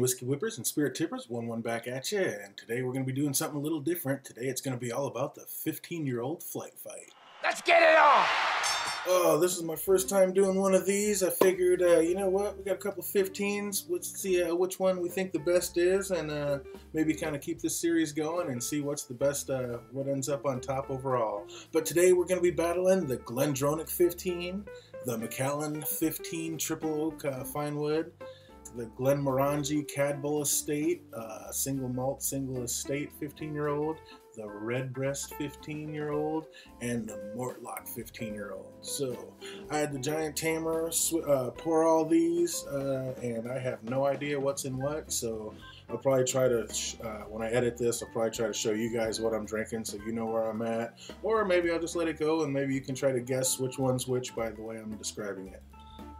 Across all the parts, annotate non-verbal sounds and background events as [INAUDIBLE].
again, Whiskey Whippers and Spirit Tippers, Wun Wun back at you. And today we're going to be doing something a little different. Today it's going to be all about the 15 year old flight fight. Let's get it on! Oh, this is my first time doing one of these. I figured, uh, you know what, we got a couple 15s. Let's see uh, which one we think the best is, and uh, maybe kind of keep this series going and see what's the best, uh, what ends up on top overall. But today we're going to be battling the GlenDronach 15, the Macallan 15 Triple Oak uh, Fine Wood, the Glenmorangie Cadboll Estate, uh, single malt, single estate 15 year old, the Redbreast 15 year old, and the Mortlach 15 year old. So I had the giant tamer uh, pour all these, uh, and I have no idea what's in what. So I'll probably try to, uh, when I edit this, I'll probably try to show you guys what I'm drinking so you know where I'm at. Or maybe I'll just let it go and maybe you can try to guess which one's which by the way I'm describing it.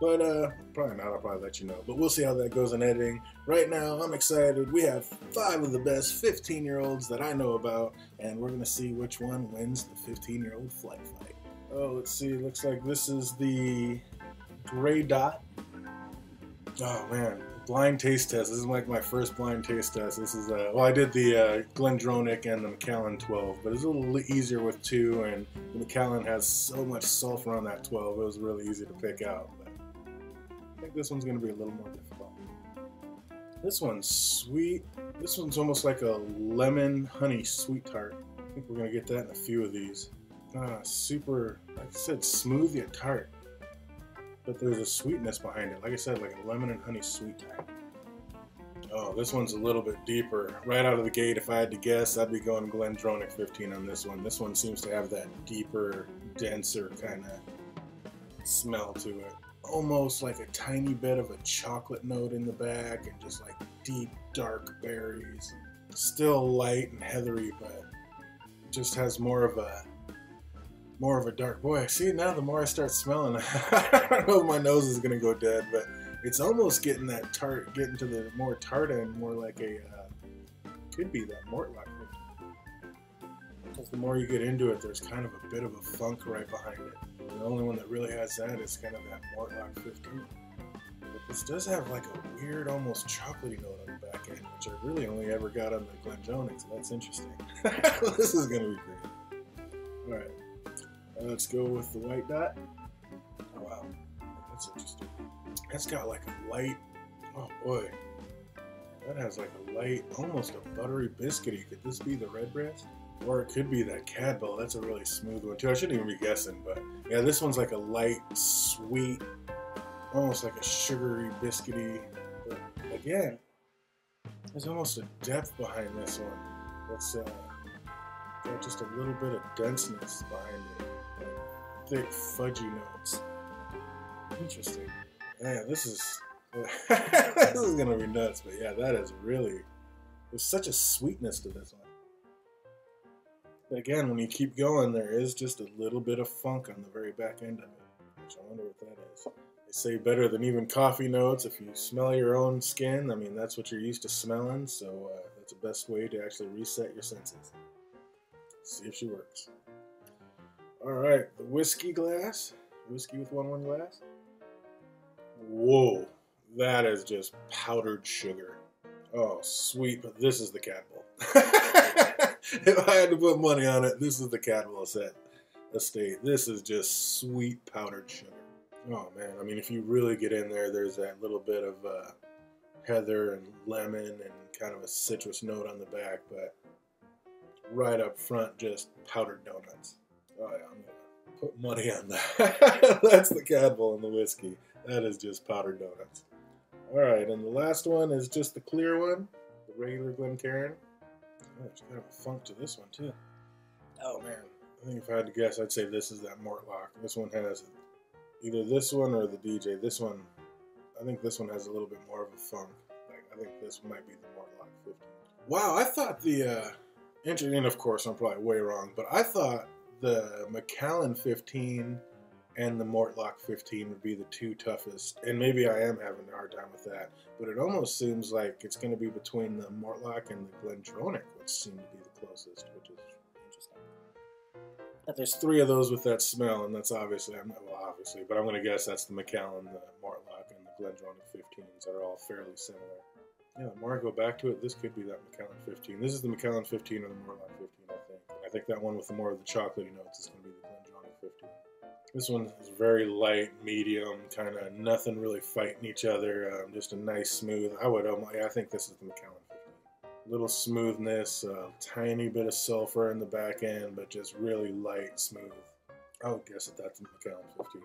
But uh, probably not. I'll probably let you know. But we'll see how that goes in editing. Right now, I'm excited. We have five of the best 15 year olds that I know about, and we're going to see which one wins the 15 year old flight fight. Oh, let's see. Looks like this is the gray dot. Oh, man. Blind taste test. This is like my first blind taste test. This is, uh, well, I did the uh, GlenDronach and the Macallan 12, but it's a little easier with two, and the Macallan has so much sulfur on that 12, it was really easy to pick out. I think this one's going to be a little more difficult. This one's sweet. This one's almost like a lemon honey sweet tart. I think we're going to get that in a few of these. Ah, super, like I said, smooth yet tart. But there's a sweetness behind it. Like I said, like a lemon and honey sweet tart. Oh, this one's a little bit deeper. Right out of the gate, if I had to guess, I'd be going GlenDronach 15 on this one. This one seems to have that deeper, denser kind of smell to it almost like a tiny bit of a chocolate note in the back and just like deep dark berries. Still light and heathery, but just has more of a more of a dark boy. See now the more I start smelling, [LAUGHS] I don't know if my nose is gonna go dead, but it's almost getting that tart, getting to the more tart end, more like a uh, could be that. Because the more you get into it, there's kind of a bit of a funk right behind it. The only one that really has that is kind of that Mortlach 15. But this does have like a weird, almost chocolatey note on the back end, which I really only ever got on the GlenDronach, so that's interesting. [LAUGHS] this is going to be great. Alright, uh, let's go with the white dot. Oh wow, that's interesting. That's got like a light, oh boy. That has like a light, almost a buttery biscuity. Could this be the red Redbreast? Or it could be that Cadboll. That's a really smooth one too. I shouldn't even be guessing, but yeah, this one's like a light, sweet, almost like a sugary, biscuity. But again, there's almost a depth behind this one. That's uh, got just a little bit of denseness behind it. Thick, fudgy notes. Interesting. Yeah, this is [LAUGHS] this is gonna be nuts. But yeah, that is really. There's such a sweetness to this one. But again, when you keep going, there is just a little bit of funk on the very back end of it, which I wonder what that is. They say better than even coffee notes. If you smell your own skin, I mean, that's what you're used to smelling, so uh, that's the best way to actually reset your senses. See if she works. All right, the whiskey glass. Whiskey with Wun Wun glass. Whoa, that is just powdered sugar. Oh, sweet, this is the Cadboll. [LAUGHS] if I had to put money on it, this is the Cadboll set estate. This is just sweet powdered sugar. Oh man, I mean, if you really get in there, there's that little bit of uh, heather and lemon and kind of a citrus note on the back, but right up front, just powdered donuts. Oh yeah, I'm gonna put money on that. [LAUGHS] That's the Cadboll and the whiskey. That is just powdered donuts. All right, and the last one is just the clear one, the regular Glencairn. Oh, it's got a funk to this one too. Oh man, I think if I had to guess, I'd say this is that Mortlach. This one has either this one or the DJ. This one, I think this one has a little bit more of a funk. Like I think this might be the Mortlach 50. Wow, I thought the uh, and of course I'm probably way wrong, but I thought the Macallan 15 and the Mortlach 15 would be the two toughest. And maybe I am having a hard time with that. But it almost seems like it's going to be between the Mortlach and the GlenDronach, which seem to be the closest, which is interesting. There's three of those with that smell, and that's obviously, I'm not, well, obviously, but I'm going to guess that's the Macallan, the Mortlach, and the GlenDronach 15s that are all fairly similar. Yeah, the more I go back to it, this could be that Macallan 15. This is the Macallan 15 or the Mortlach 15, I think. I think that one with the more of the chocolatey notes is going to This one is very light, medium, kind of nothing really fighting each other. Um, just a nice, smooth. I would, um, I think this is the Macallan 15. Little smoothness, a tiny bit of sulfur in the back end, but just really light, smooth. I would guess that that's the Macallan 15.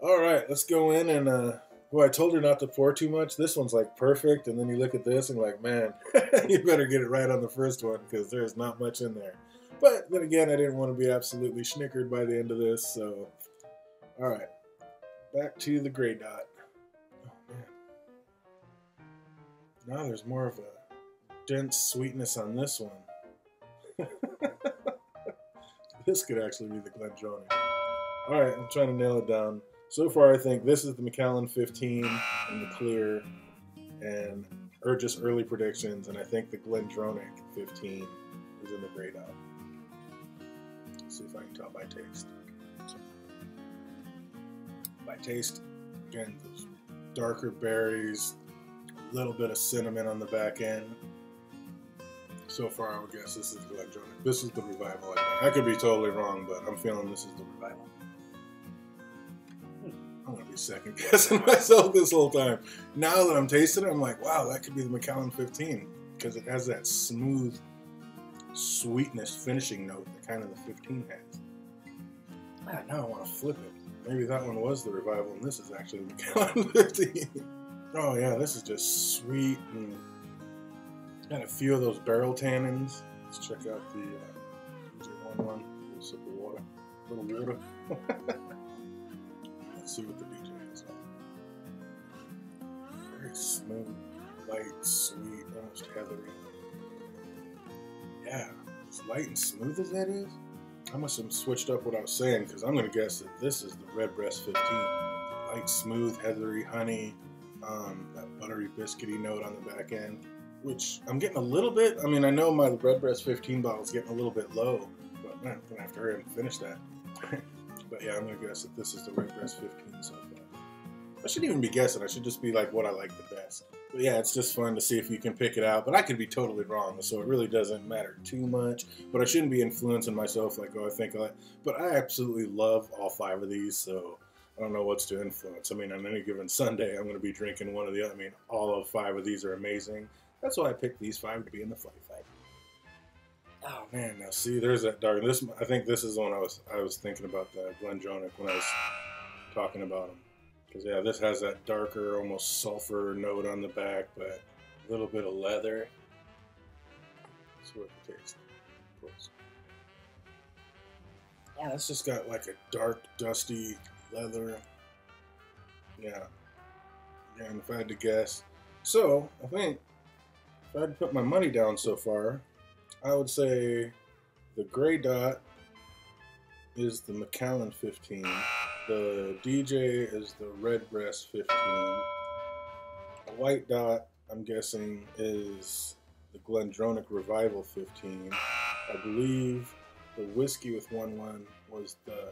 All right, let's go in and uh, well, I told her not to pour too much. This one's like perfect, and then you look at this and like, man, [LAUGHS] you better get it right on the first one because there's not much in there. But then again, I didn't want to be absolutely snickered by the end of this, so all right, back to the gray dot. Oh man, now there's more of a dense sweetness on this one. [LAUGHS] this could actually be the GlenDronach. All right, I'm trying to nail it down. So far, I think this is the Macallan 15 in the clear, and or just early predictions, and I think the GlenDronach 15 is in the gray dot. See if I can tell by taste. By taste, again, those darker berries, a little bit of cinnamon on the back end. So far, I would guess this is the GlenDronach. This is the revival. I. I could be totally wrong, but I'm feeling this is the revival. Hmm. I'm gonna be second [LAUGHS] guessing myself this whole time. Now that I'm tasting it, I'm like, wow, that could be the Macallan 15 because it has that smooth sweetness finishing note that kind of the 15 has. Ah, now I want to flip it. Maybe that one was the revival, and this is actually the [LAUGHS] Macallan 15. oh yeah, this is just sweet and got a few of those barrel tannins. Let's check out the uh, DJ Wun Wun. A little sip of water. Little water. [LAUGHS] Let's see what the DJ has on. Very smooth, light, sweet, almost heathery. Yeah, as light and smooth as that is, I must have switched up what I was saying because I'm going to guess that this is the Redbreast 15. Light, smooth, heathery, honey, um, that buttery, biscuity note on the back end, which I'm getting a little bit. I mean, I know my Redbreast 15 bottle is getting a little bit low, but man, I'm going to have to hurry and finish that. [LAUGHS] But yeah, I'm gonna guess that this is the Redbreast 15 so far. I shouldn't even be guessing. I should just be like what I like the best. But yeah, it's just fun to see if you can pick it out. But I could be totally wrong, so it really doesn't matter too much. But I shouldn't be influencing myself like, oh, I think I like. But I absolutely love all five of these, so I don't know what's to influence. I mean, on any given Sunday, I'm going to be drinking one of the other. I mean, all of five of these are amazing. That's why I picked these five to be in the flight fight. Oh man, now see, there's that dark. This I think this is the one I was I was thinking about the GlenDronach when I was talking about them. Because yeah, this has that darker, almost sulfur note on the back, but a little bit of leather. Let's see what the taste. Close. Yeah, it's just got like a dark, dusty leather. Yeah. Yeah, and if I had to guess. So, I think if I had to put my money down so far, I would say the gray dot is the Macallan 15. The DJ is the Redbreast 15. The white dot, I'm guessing, is the GlenDronach Revival 15. I believe the whiskey with Wun Wun was the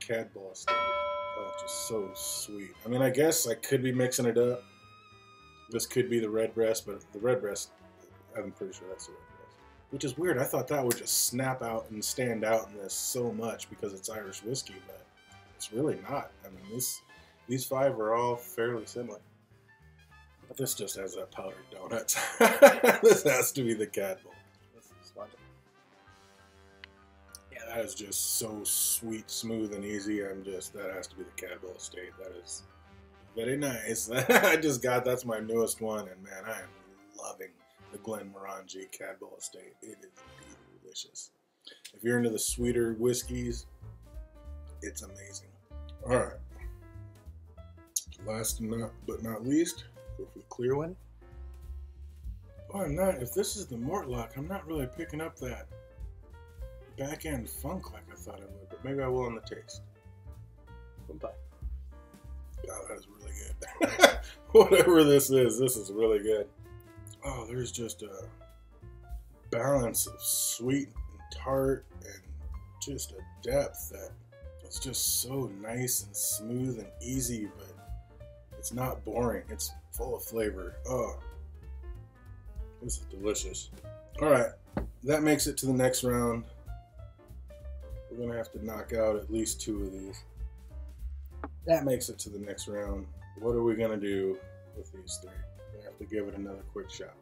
Cadboll Estate. Oh, just so sweet. I mean, I guess I could be mixing it up. This could be the Redbreast, but the Redbreast, I'm pretty sure that's the Redbreast which is weird. I thought that would just snap out and stand out in this so much because it's Irish whiskey, but it's really not. I mean, this these five are all fairly similar. But this just has that powdered donuts. [LAUGHS] this has to be the Cadboll. Yeah, that is just so sweet, smooth, and easy. I'm just that has to be the Cadboll Estate. That is very nice. [LAUGHS] I just got that's my newest one, and man, I am loving the Glenmorangie Cadboll Estate. It is delicious. If you're into the sweeter whiskeys, it's amazing. All right. Last not, but not least, go for the clear one. Oh, I'm not. If this is the Mortlach, I'm not really picking up that back end funk like I thought I would, but maybe I will on the taste. Goodbye. Oh, that is really good. [LAUGHS] Whatever this is, this is really good oh, there's just a balance of sweet and tart and just a depth that it's just so nice and smooth and easy, but it's not boring. It's full of flavor. Oh, This is delicious. All right, that makes it to the next round. We're gonna have to knock out at least two of these. That makes it to the next round. What are we gonna do with these three? We have to give it another quick shot.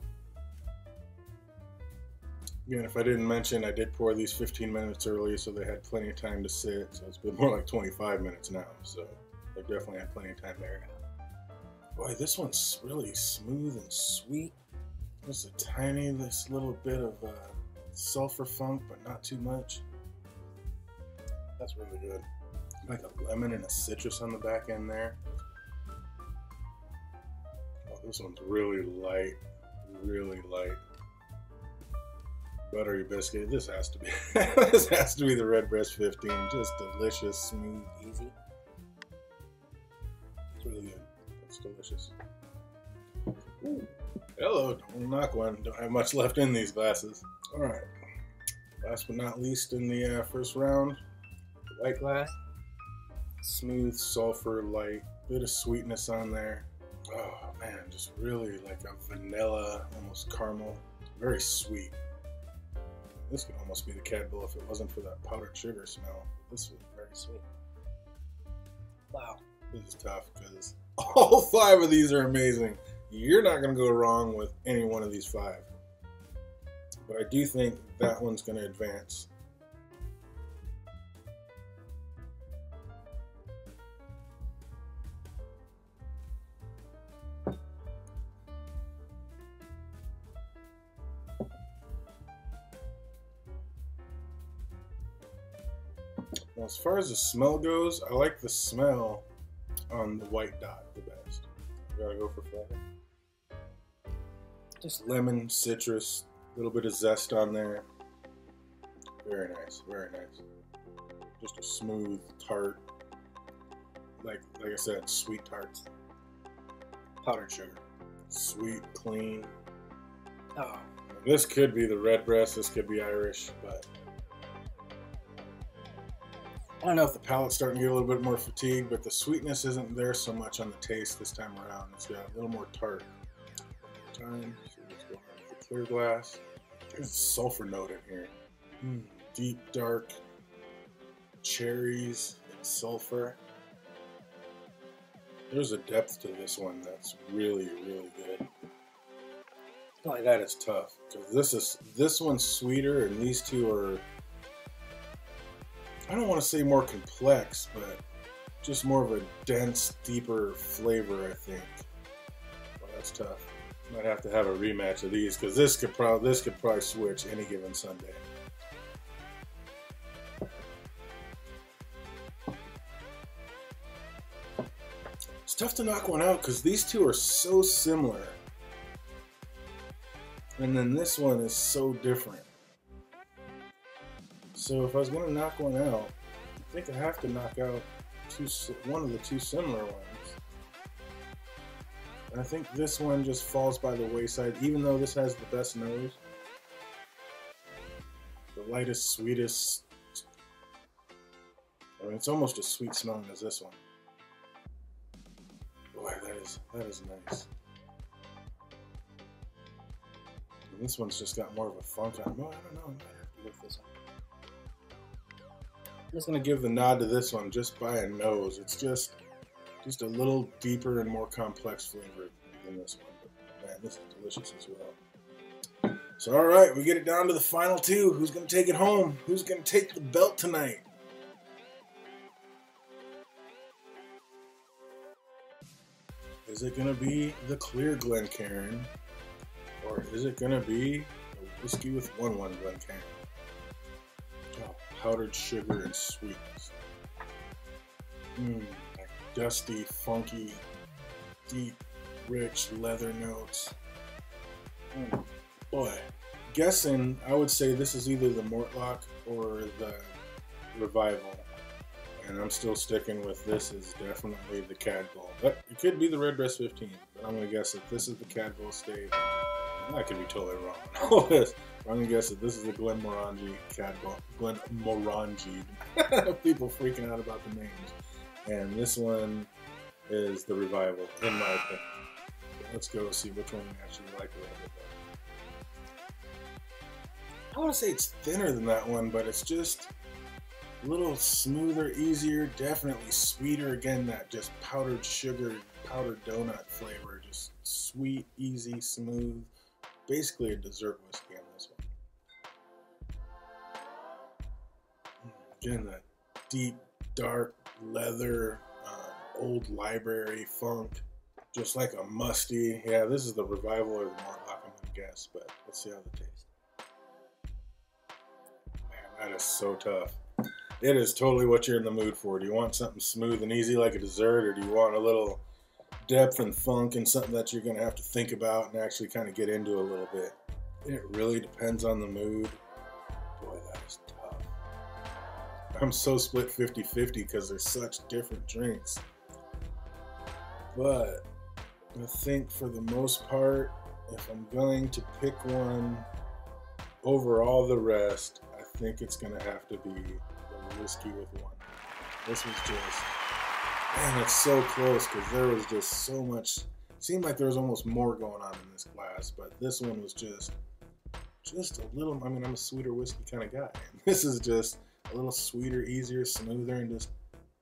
Again, if I didn't mention, I did pour these 15 minutes early, so they had plenty of time to sit. So it's been more like 25 minutes now. So they definitely had plenty of time there. Boy, this one's really smooth and sweet. There's a tiny, this little bit of uh, sulfur funk, but not too much. That's really good. Like a lemon and a citrus on the back end there. Oh, this one's really light, really light. Buttery biscuit. This has to be. [LAUGHS] this has to be the Redbreast 15. Just delicious, smooth, easy. It's really good. It's delicious. Ooh. Hello, don't knock one. Don't have much left in these glasses. All right. Last but not least, in the uh, first round, the white glass. Smooth sulfur, light, bit of sweetness on there. Oh man, just really like a vanilla, almost caramel, very sweet. This could almost be the Cadboll if it wasn't for that powdered sugar smell. This was very sweet. Wow, this is tough because all [LAUGHS] five of these are amazing. You're not going to go wrong with any one of these five. But I do think that one's going to advance. As far as the smell goes, I like the smell on the white dot the best. gotta go for flavor. Just lemon, citrus, a little bit of zest on there. Very nice, very nice. Just a smooth tart, like like I said, sweet tarts. Powdered sugar, sweet, clean. Oh, this could be the Redbreast, This could be Irish, but I don't know if the palate's starting to get a little bit more fatigued, but the sweetness isn't there so much on the taste this time around. It's got a little more tart. Time, so let's go on the clear glass. There's a sulfur note in here. Mm, deep, dark cherries and sulfur. There's a depth to this one that's really, really good. Like that is tough because this is this one's sweeter and these two are I don't want to say more complex, but just more of a dense, deeper flavor, I think. Well, that's tough. Might have to have a rematch of these because this could probably this could probably switch any given Sunday. It's tough to knock one out because these two are so similar. And then this one is so different. So if I was going to knock one out, I think I have to knock out two, one of the two similar ones. And I think this one just falls by the wayside, even though this has the best nose. The lightest, sweetest. I mean, it's almost as sweet smelling as this one. Boy, that is that is nice. And this one's just got more of a funk on. Well, I don't know. I might have to look this one. I'm just gonna give the nod to this one just by a nose. It's just just a little deeper and more complex flavor than this one. But man, this is delicious as well. So all right, we get it down to the final two. Who's gonna take it home? Who's gonna take the belt tonight? Is it gonna be the clear Glencairn, or is it gonna be a whiskey with Wun Wun Glencairn? Powdered sugar and sweetness. Mmm, dusty, funky, deep, rich leather notes. Mm, boy, guessing, I would say this is either the Mortlach or the Revival. And I'm still sticking with this is definitely the Cadboll. But it could be the Redbreast 15, but I'm going to guess that this is the Cadboll Estate. I could be totally wrong. [LAUGHS] I'm gonna guess that this is the Glenmorangie Cadboll. Glen Morangi. [LAUGHS] People freaking out about the names. And this one is the revival, in my opinion. Let's go see which one we actually like a little bit better. I want to say it's thinner than that one, but it's just a little smoother, easier, definitely sweeter. Again, that just powdered sugar, powdered donut flavor. Just sweet, easy, smooth. Basically a dessert whiskey on this one. Again, that deep, dark leather, uh, old library funk. Just like a musty. Yeah, this is the revival or the Mortlach, I'm to guess, but let's see how they taste. Man, that is so tough. It is totally what you're in the mood for. Do you want something smooth and easy like a dessert, or do you want a little depth and funk and something that you're going to have to think about and actually kind of get into a little bit? It really depends on the mood. Boy, that is tough. I'm so split 50 50 because they're such different drinks. But I think for the most part, if I'm going to pick one over all the rest, I think it's going to have to be the whiskey with one. This was just, man, it's so close because there was just so much. Seemed like there was almost more going on in this glass, but this one was just, just a little. I mean, I'm a sweeter whiskey kind of guy. [LAUGHS] This is just a little sweeter, easier, smoother, and just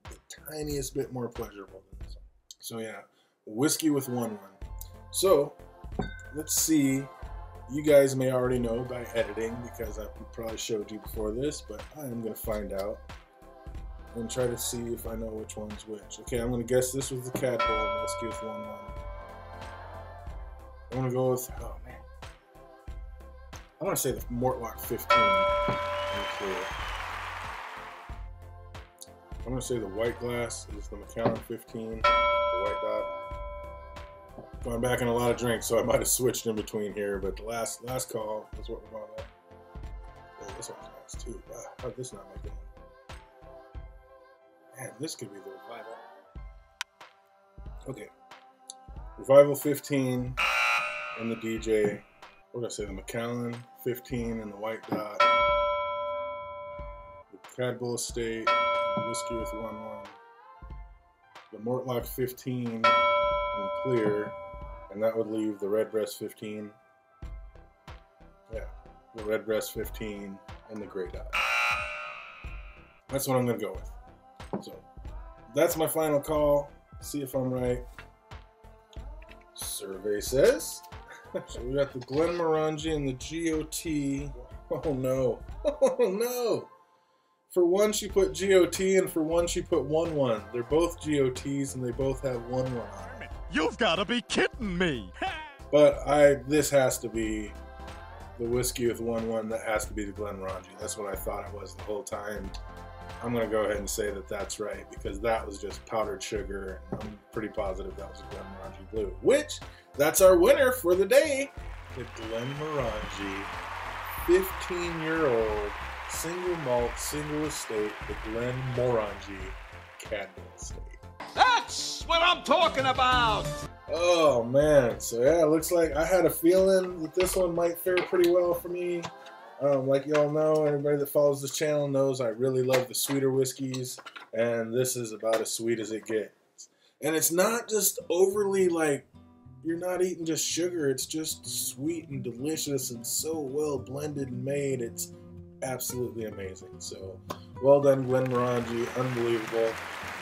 the tiniest bit more pleasurable than this one. So yeah, whiskey with Wun Wun. So let's see you guys may already know by editing because I probably showed you before this, but I am going to find out and try to see if I know which one's which. Okay, I'm to guess this was the Cadboll and let's give one one. I'm to go with, oh man. I want to say the Mortlach 15. I'm going to say the white glass is the Macallan 15, the white dot going back in a lot of drinks, so I might have switched in between here. But the last last call is what we're going at. Oh, this one's nice too. How did this not make it? Man, this could be the revival. Okay, revival 15 and the DJ. What did I say? The Macallan 15 and the white dot. The Cadboll Estate, whiskey with Wun Wun. The Mortlach 15 and clear and that would leave the Redbreast 15. Yeah, the Redbreast 15 and the Grey Dot. That's what I'm going to go with. That's my final call. See if I'm right. Survey says. [LAUGHS] so we got the Glenmorangie and the GOT. Oh no. [LAUGHS] Oh no. For one, she put GOT, and for one, she put 1 1. They're both GOTs, and they both have 1 1 on You've got to be kidding me! [LAUGHS] but I, this has to be the whiskey with Wun Wun. That has to be the Glenmorangie. That's what I thought it was the whole time. I'm gonna go ahead and say that that's right because that was just powdered sugar. I'm pretty positive that was a Glenmorangie Blue. Which that's our winner for the day, the Glenmorangie 15 year old single malt, single estate, the Glenmorangie Cadboll Estate. That's what I'm talking about! Oh man, so yeah, it looks like I had a feeling that this one might fare pretty well for me. Um, like y'all know, everybody that follows this channel knows I really love the sweeter whiskeys, and this is about as sweet as it gets. And it's not just overly like you're not eating just sugar, it's just sweet and delicious and so well blended and made. It's absolutely amazing. So well done, Glenmorangie, unbelievable.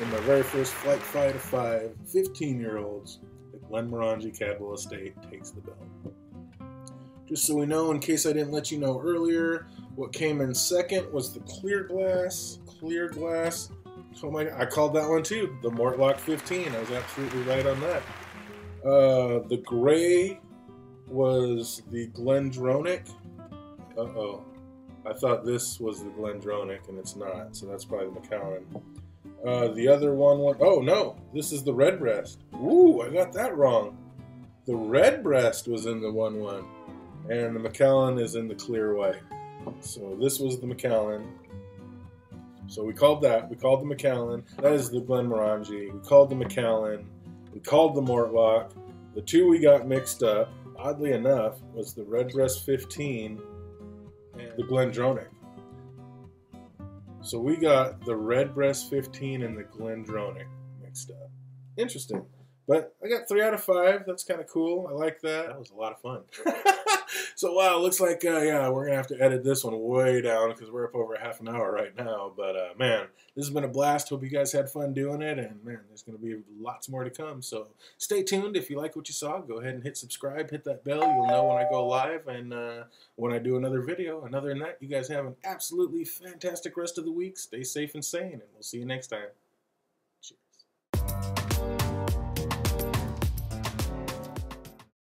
In my very first flight fight of five, 15 year olds, the Glenmorangie Cadboll Estate takes the belt. Just so we know, in case I didn't let you know earlier, what came in second was the clear glass. Clear glass. Oh my! I called that one too. The Mortlach 15. I was absolutely right on that. Uh, the gray was the Glendronach. Uh oh. I thought this was the Glendronach, and it's not. So that's probably the Macallan. Uh, the other one, one, oh no, this is the Redbreast. Ooh, I got that wrong. The Redbreast was in the 1 1, and the Macallan is in the clear way. So this was the Macallan. So we called that. We called the Macallan. That is the Glenmorangie. We called the Macallan. We called the Mortlach. The two we got mixed up, oddly enough, was the Redbreast 15 and the Glendronach. So we got the Redbreast 15 and the Glendronach mixed up. Interesting. But I got three out of five. That's kind of cool. I like that. That was a lot of fun. [LAUGHS] [LAUGHS] so wow, looks like uh, yeah, we're gonna have to edit this one way down because we're up over half an hour right now. But uh, man, this has been a blast. Hope you guys had fun doing it, and man, there's gonna be lots more to come. So stay tuned. If you like what you saw, go ahead and hit subscribe, hit that bell. You'll know when I go live and uh, when I do another video. And other than that, you guys have an absolutely fantastic rest of the week. Stay safe and sane, and we'll see you next time.